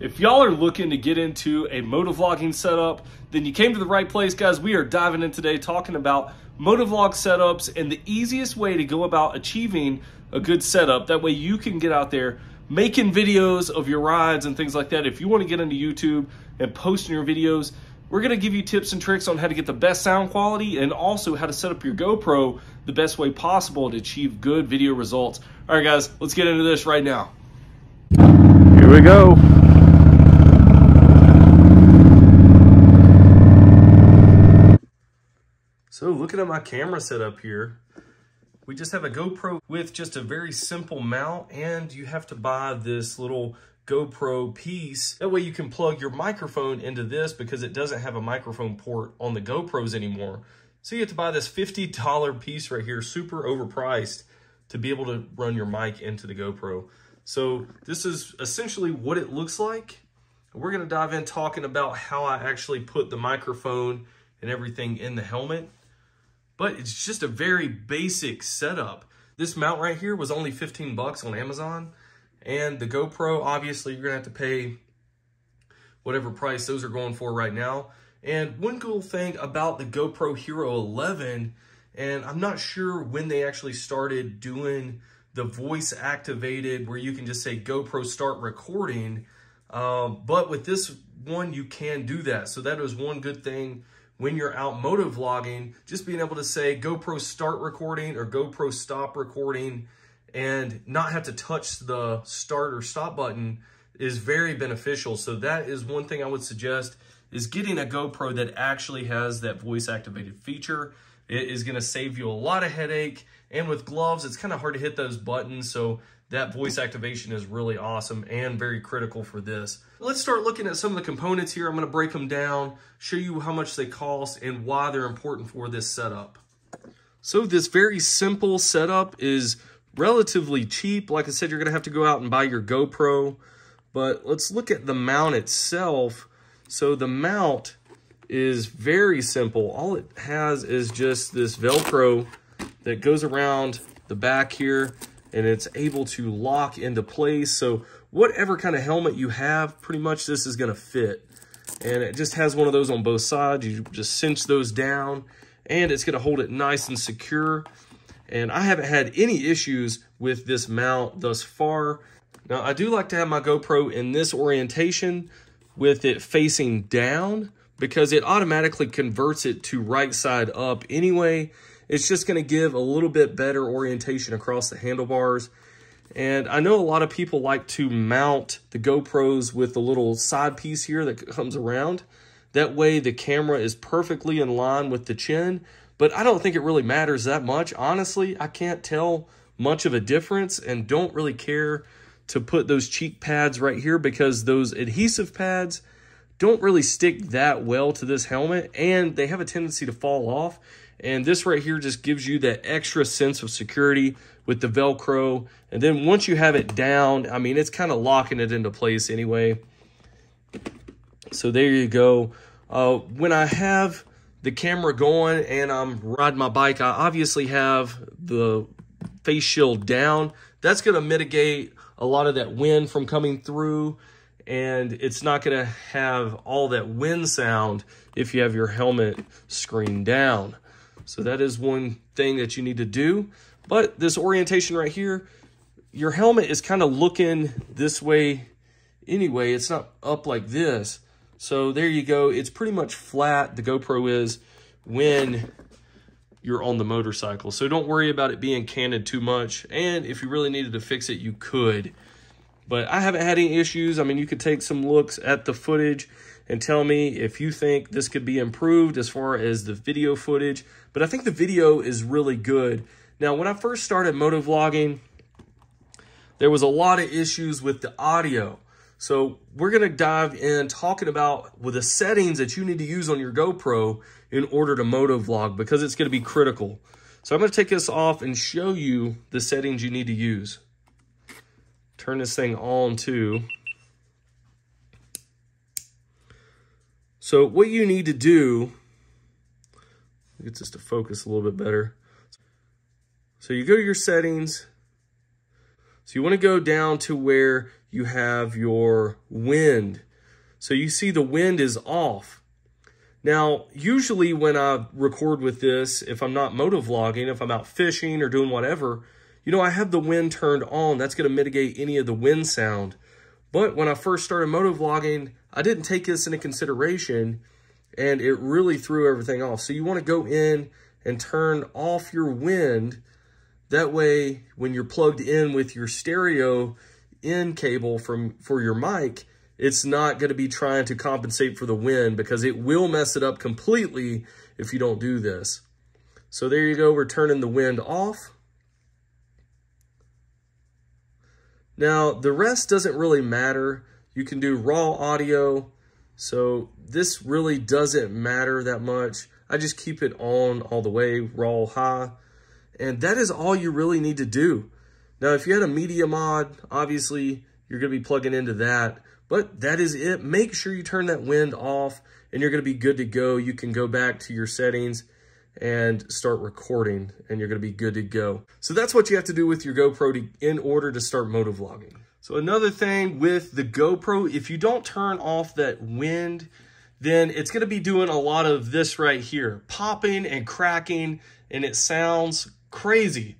If y'all are looking to get into a motovlogging setup, then you came to the right place, guys. We are diving in today talking about motovlog setups and the easiest way to go about achieving a good setup. That way you can get out there making videos of your rides and things like that. If you want to get into YouTube and posting your videos, we're going to give you tips and tricks on how to get the best sound quality and also how to set up your GoPro the best way possible to achieve good video results. All right, guys, let's get into this right now. Here we go. Oh, so looking at my camera setup here, we just have a GoPro with just a very simple mount and you have to buy this little GoPro piece. That way you can plug your microphone into this because it doesn't have a microphone port on the GoPros anymore. So you have to buy this $50 piece right here, super overpriced, to be able to run your mic into the GoPro. So this is essentially what it looks like. We're gonna dive in talking about how I actually put the microphone and everything in the helmet but it's just a very basic setup. This mount right here was only 15 bucks on Amazon. And the GoPro, obviously, you're going to have to pay whatever price those are going for right now. And one cool thing about the GoPro Hero 11, and I'm not sure when they actually started doing the voice activated where you can just say GoPro start recording. Um, but with this one, you can do that. So that was one good thing when you're out moto vlogging, just being able to say GoPro start recording or GoPro stop recording and not have to touch the start or stop button is very beneficial. So that is one thing I would suggest is getting a GoPro that actually has that voice activated feature. It is gonna save you a lot of headache. And with gloves, it's kind of hard to hit those buttons. So that voice activation is really awesome and very critical for this. Let's start looking at some of the components here. I'm gonna break them down, show you how much they cost and why they're important for this setup. So this very simple setup is relatively cheap. Like I said, you're gonna have to go out and buy your GoPro, but let's look at the mount itself. So the mount is very simple. All it has is just this Velcro that goes around the back here and it's able to lock into place. So whatever kind of helmet you have, pretty much this is gonna fit. And it just has one of those on both sides. You just cinch those down and it's gonna hold it nice and secure. And I haven't had any issues with this mount thus far. Now I do like to have my GoPro in this orientation with it facing down because it automatically converts it to right side up anyway. It's just going to give a little bit better orientation across the handlebars. And I know a lot of people like to mount the GoPros with the little side piece here that comes around. That way the camera is perfectly in line with the chin, but I don't think it really matters that much. Honestly, I can't tell much of a difference and don't really care to put those cheek pads right here because those adhesive pads don't really stick that well to this helmet and they have a tendency to fall off. And this right here just gives you that extra sense of security with the Velcro. And then once you have it down, I mean, it's kind of locking it into place anyway. So there you go. Uh, when I have the camera going and I'm riding my bike, I obviously have the face shield down. That's going to mitigate a lot of that wind from coming through and it's not going to have all that wind sound if you have your helmet screen down. So that is one thing that you need to do. But this orientation right here, your helmet is kind of looking this way anyway. It's not up like this. So there you go. It's pretty much flat, the GoPro is, when you're on the motorcycle. So don't worry about it being canted too much. And if you really needed to fix it, you could. But I haven't had any issues. I mean, you could take some looks at the footage and tell me if you think this could be improved as far as the video footage. But I think the video is really good. Now, when I first started motovlogging, there was a lot of issues with the audio. So we're going to dive in talking about with the settings that you need to use on your GoPro in order to motovlog because it's going to be critical. So I'm going to take this off and show you the settings you need to use. Turn this thing on too. So what you need to do, get this to focus a little bit better. So you go to your settings. So you want to go down to where you have your wind. So you see the wind is off. Now, usually when I record with this, if I'm not motovlogging, if I'm out fishing or doing whatever, you know, I have the wind turned on. That's going to mitigate any of the wind sound. But when I first started motovlogging, I didn't take this into consideration and it really threw everything off. So you want to go in and turn off your wind. That way, when you're plugged in with your stereo in cable from for your mic, it's not going to be trying to compensate for the wind because it will mess it up completely if you don't do this. So there you go, we're turning the wind off. Now, the rest doesn't really matter. You can do raw audio, so this really doesn't matter that much. I just keep it on all the way, raw high. And that is all you really need to do. Now, if you had a media mod, obviously you're going to be plugging into that. But that is it. Make sure you turn that wind off and you're going to be good to go. You can go back to your settings and start recording and you're going to be good to go. So that's what you have to do with your GoPro to, in order to start motovlogging. So another thing with the GoPro, if you don't turn off that wind, then it's going to be doing a lot of this right here, popping and cracking, and it sounds crazy.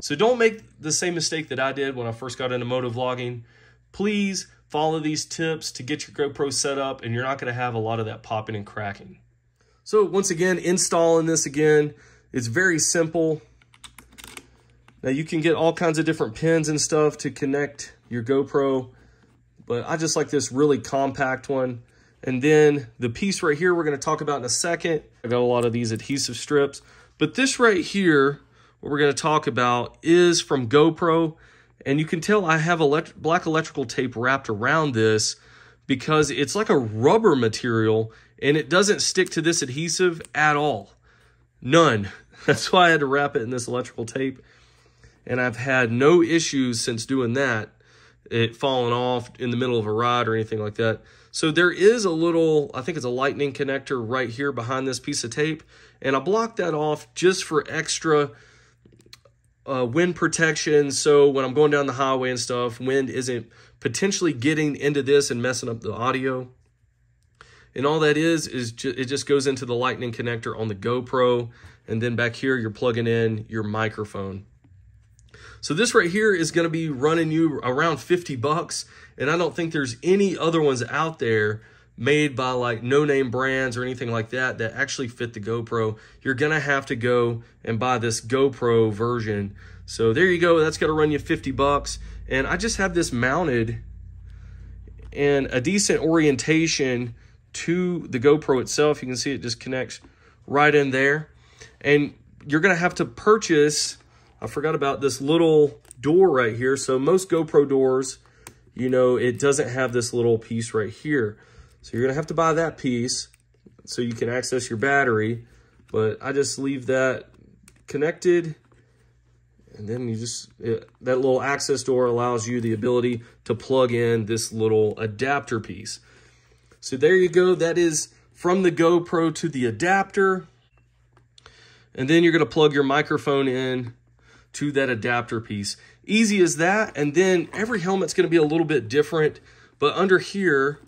So don't make the same mistake that I did when I first got into motovlogging. Please follow these tips to get your GoPro set up and you're not going to have a lot of that popping and cracking. So once again, installing this again, it's very simple. Now you can get all kinds of different pins and stuff to connect your GoPro, but I just like this really compact one. And then the piece right here we're going to talk about in a second. I got a lot of these adhesive strips, but this right here what we're going to talk about is from GoPro. And you can tell I have elect black electrical tape wrapped around this because it's like a rubber material and it doesn't stick to this adhesive at all. None. That's why I had to wrap it in this electrical tape. And I've had no issues since doing that. It falling off in the middle of a ride or anything like that. So there is a little, I think it's a lightning connector right here behind this piece of tape. And I blocked that off just for extra uh, wind protection. So when I'm going down the highway and stuff, wind isn't potentially getting into this and messing up the audio. And all that is, is ju it just goes into the lightning connector on the GoPro. And then back here, you're plugging in your microphone. So this right here is going to be running you around 50 bucks. And I don't think there's any other ones out there made by like no name brands or anything like that that actually fit the GoPro, you're going to have to go and buy this GoPro version. So there you go. That's going to run you 50 bucks. And I just have this mounted in a decent orientation to the GoPro itself. You can see it just connects right in there. And you're going to have to purchase, I forgot about this little door right here. So most GoPro doors, you know, it doesn't have this little piece right here. So you're going to have to buy that piece so you can access your battery. But I just leave that connected. And then you just, it, that little access door allows you the ability to plug in this little adapter piece. So there you go. That is from the GoPro to the adapter. And then you're going to plug your microphone in to that adapter piece. Easy as that. And then every helmet's going to be a little bit different. But under here,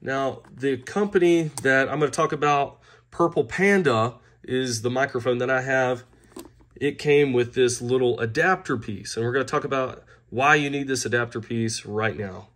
now, the company that I'm going to talk about, Purple Panda, is the microphone that I have. It came with this little adapter piece, and we're going to talk about why you need this adapter piece right now.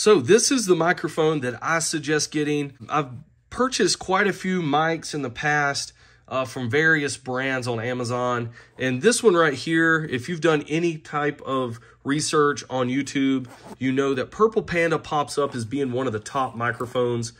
So this is the microphone that I suggest getting. I've purchased quite a few mics in the past, uh, from various brands on Amazon. And this one right here, if you've done any type of research on YouTube, you know that Purple Panda pops up as being one of the top microphones.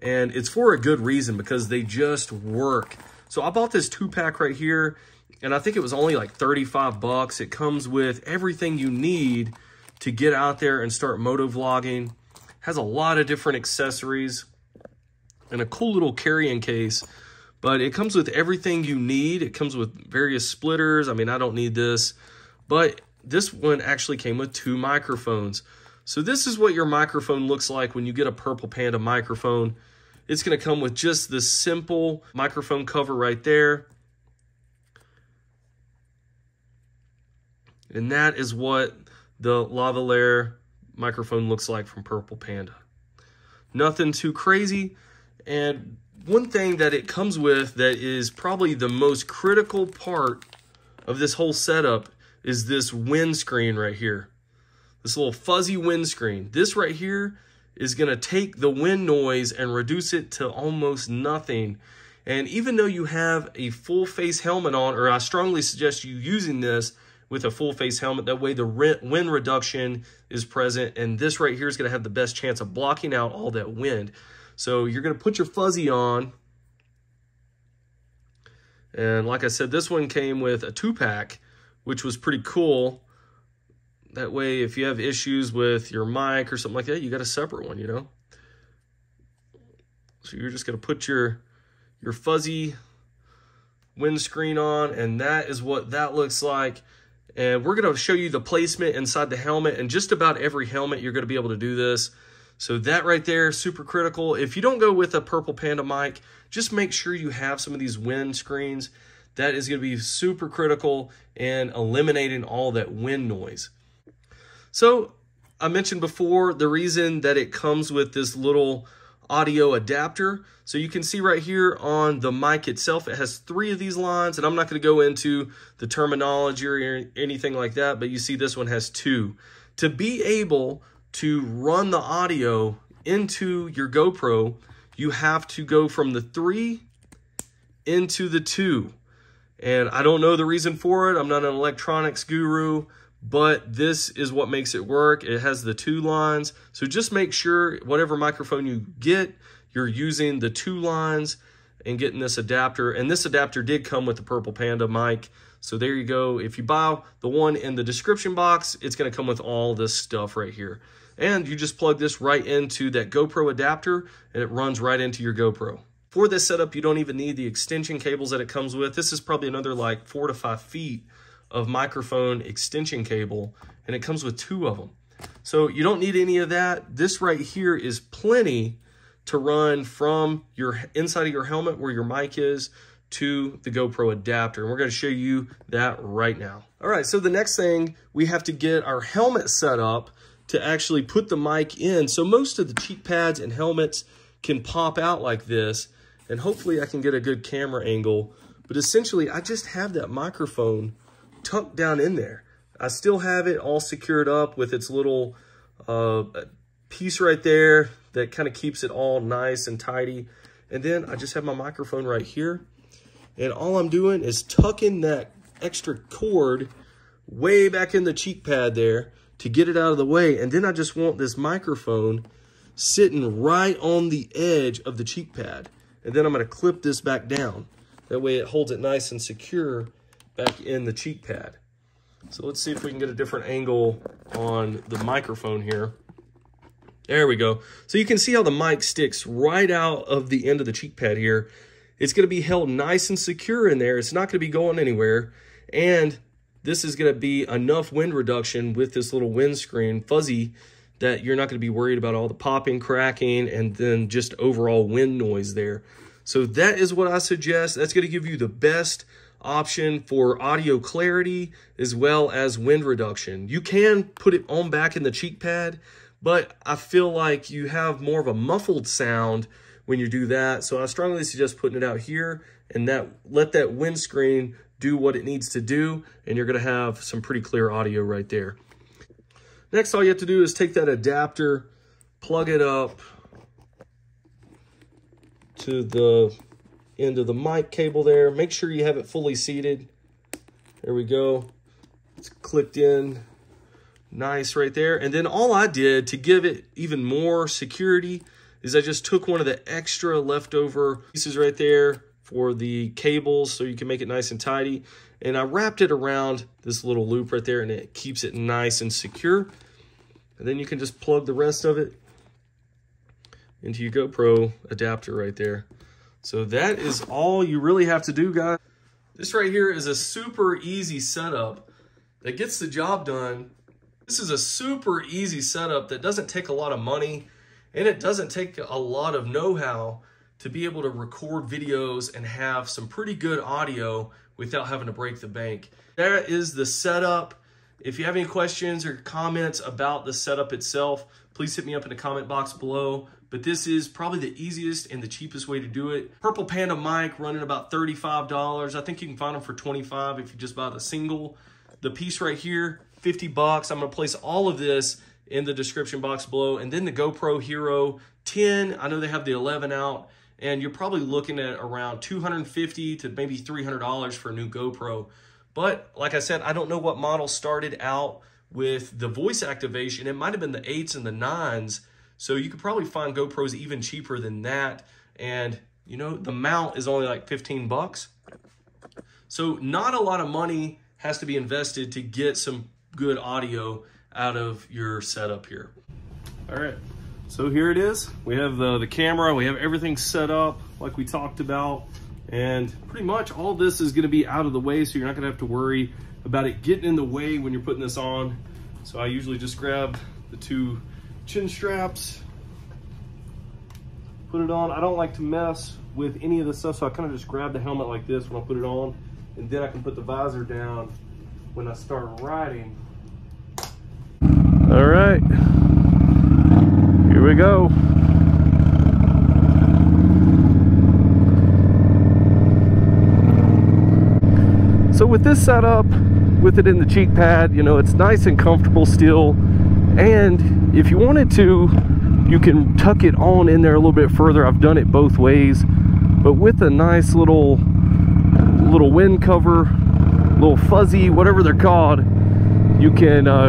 And it's for a good reason because they just work. So I bought this two pack right here and I think it was only like 35 bucks. It comes with everything you need to get out there and start moto vlogging. Has a lot of different accessories and a cool little carrying case but it comes with everything you need. It comes with various splitters. I mean, I don't need this, but this one actually came with two microphones. So this is what your microphone looks like when you get a Purple Panda microphone. It's going to come with just this simple microphone cover right there. And that is what the lavalier microphone looks like from Purple Panda. Nothing too crazy. And one thing that it comes with that is probably the most critical part of this whole setup is this windscreen right here. This little fuzzy windscreen. This right here is going to take the wind noise and reduce it to almost nothing. And even though you have a full face helmet on, or I strongly suggest you using this with a full face helmet, that way the wind reduction is present. And this right here is going to have the best chance of blocking out all that wind. So you're going to put your fuzzy on. And like I said, this one came with a two pack, which was pretty cool. That way, if you have issues with your mic or something like that, you got a separate one, you know? So you're just going to put your, your fuzzy windscreen on, and that is what that looks like. And we're going to show you the placement inside the helmet, and just about every helmet you're going to be able to do this. So that right there, super critical. If you don't go with a Purple Panda mic, just make sure you have some of these wind screens. That is going to be super critical in eliminating all that wind noise. So I mentioned before the reason that it comes with this little audio adapter. So you can see right here on the mic itself, it has three of these lines, and I'm not going to go into the terminology or anything like that, but you see this one has two. To be able to run the audio into your GoPro, you have to go from the three into the two. And I don't know the reason for it. I'm not an electronics guru, but this is what makes it work. It has the two lines. So just make sure whatever microphone you get, you're using the two lines and getting this adapter. And this adapter did come with the Purple Panda mic. So there you go. If you buy the one in the description box, it's going to come with all this stuff right here. And you just plug this right into that GoPro adapter and it runs right into your GoPro. For this setup, you don't even need the extension cables that it comes with. This is probably another like four to five feet of microphone extension cable, and it comes with two of them. So you don't need any of that. This right here is plenty to run from your inside of your helmet where your mic is to the GoPro adapter. And we're gonna show you that right now. All right, so the next thing, we have to get our helmet set up to actually put the mic in. So most of the cheek pads and helmets can pop out like this, and hopefully I can get a good camera angle. But essentially, I just have that microphone tucked down in there. I still have it all secured up with its little uh, piece right there that kind of keeps it all nice and tidy. And then I just have my microphone right here. And all I'm doing is tucking that extra cord way back in the cheek pad there to get it out of the way. And then I just want this microphone sitting right on the edge of the cheek pad. And then I'm going to clip this back down. That way it holds it nice and secure back in the cheek pad. So let's see if we can get a different angle on the microphone here. There we go. So you can see how the mic sticks right out of the end of the cheek pad here. It's going to be held nice and secure in there. It's not going to be going anywhere. And this is going to be enough wind reduction with this little windscreen fuzzy that you're not going to be worried about all the popping, cracking, and then just overall wind noise there. So that is what I suggest. That's going to give you the best option for audio clarity as well as wind reduction. You can put it on back in the cheek pad, but I feel like you have more of a muffled sound when you do that. So I strongly suggest putting it out here and that let that windscreen do what it needs to do and you're gonna have some pretty clear audio right there. Next, all you have to do is take that adapter, plug it up to the end of the mic cable there. Make sure you have it fully seated. There we go. It's clicked in nice right there. And then all I did to give it even more security is I just took one of the extra leftover pieces right there for the cables so you can make it nice and tidy. And I wrapped it around this little loop right there and it keeps it nice and secure. And then you can just plug the rest of it into your GoPro adapter right there. So that is all you really have to do, guys. This right here is a super easy setup that gets the job done. This is a super easy setup that doesn't take a lot of money and it doesn't take a lot of know-how to be able to record videos and have some pretty good audio without having to break the bank. That is the setup. If you have any questions or comments about the setup itself, please hit me up in the comment box below. But this is probably the easiest and the cheapest way to do it. Purple Panda mic running about $35. I think you can find them for 25 if you just buy the single. The piece right here, 50 bucks. I'm gonna place all of this in the description box below. And then the GoPro Hero 10, I know they have the 11 out, and you're probably looking at around 250 to maybe $300 for a new GoPro. But like I said, I don't know what model started out with the voice activation. It might have been the eights and the nines. So you could probably find GoPros even cheaper than that. And you know, the mount is only like 15 bucks. So not a lot of money has to be invested to get some good audio out of your setup here. All right, so here it is. We have the, the camera, we have everything set up like we talked about. And pretty much all this is gonna be out of the way, so you're not gonna have to worry about it getting in the way when you're putting this on. So I usually just grab the two chin straps, put it on. I don't like to mess with any of this stuff, so I kind of just grab the helmet like this when I put it on, and then I can put the visor down when I start riding. All right, here we go. So with this setup, with it in the cheek pad, you know, it's nice and comfortable still. And if you wanted to, you can tuck it on in there a little bit further. I've done it both ways, but with a nice little, little wind cover, little fuzzy, whatever they're called, you can, uh,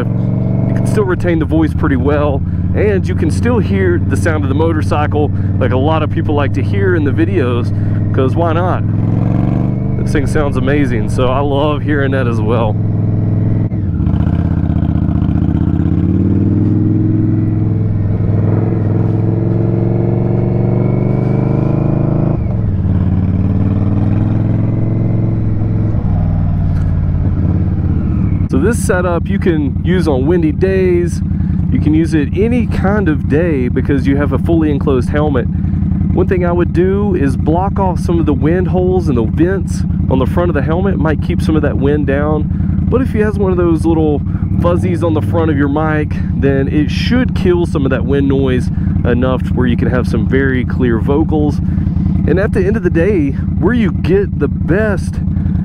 you can still retain the voice pretty well and you can still hear the sound of the motorcycle like a lot of people like to hear in the videos because why not? This thing sounds amazing, so I love hearing that as well. So this setup you can use on windy days. You can use it any kind of day because you have a fully enclosed helmet. One thing I would do is block off some of the wind holes and the vents on the front of the helmet. It might keep some of that wind down. But if you have one of those little fuzzies on the front of your mic, then it should kill some of that wind noise enough where you can have some very clear vocals. And at the end of the day, where you get the best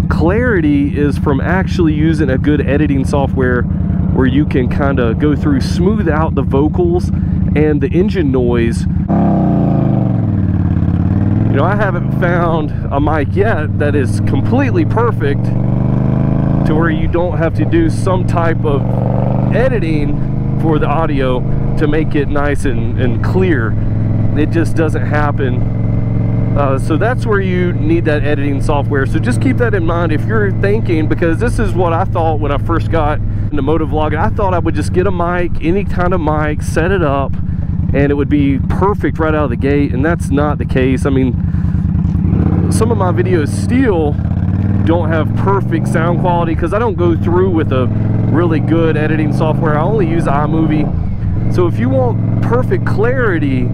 clarity is from actually using a good editing software where you can kind of go through, smooth out the vocals and the engine noise you know, I haven't found a mic yet that is completely perfect to where you don't have to do some type of editing for the audio to make it nice and, and clear. It just doesn't happen. Uh, so that's where you need that editing software. So just keep that in mind if you're thinking, because this is what I thought when I first got into motovlogging. I thought I would just get a mic, any kind of mic, set it up, and it would be perfect right out of the gate and that's not the case I mean some of my videos still don't have perfect sound quality because I don't go through with a really good editing software I only use iMovie so if you want perfect clarity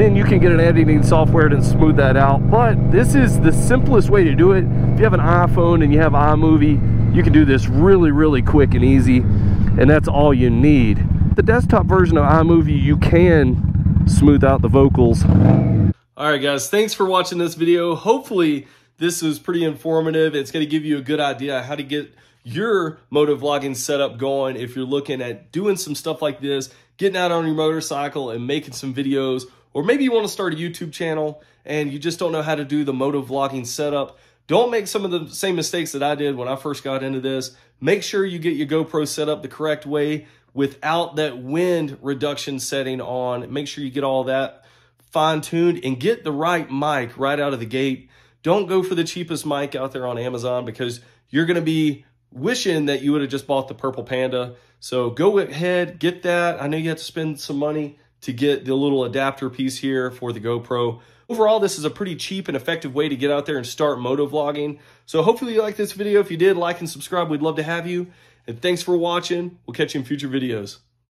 then you can get an editing software to smooth that out but this is the simplest way to do it if you have an iPhone and you have iMovie you can do this really really quick and easy and that's all you need the desktop version of iMovie, you can smooth out the vocals. All right, guys, thanks for watching this video. Hopefully, this was pretty informative. It's going to give you a good idea how to get your moto vlogging setup going if you're looking at doing some stuff like this, getting out on your motorcycle and making some videos, or maybe you want to start a YouTube channel and you just don't know how to do the moto vlogging setup. Don't make some of the same mistakes that I did when I first got into this. Make sure you get your GoPro set up the correct way without that wind reduction setting on. Make sure you get all that fine tuned and get the right mic right out of the gate. Don't go for the cheapest mic out there on Amazon because you're going to be wishing that you would have just bought the Purple Panda. So go ahead, get that. I know you have to spend some money to get the little adapter piece here for the GoPro. Overall, this is a pretty cheap and effective way to get out there and start moto vlogging. So hopefully you liked this video. If you did, like and subscribe. We'd love to have you. And thanks for watching. We'll catch you in future videos.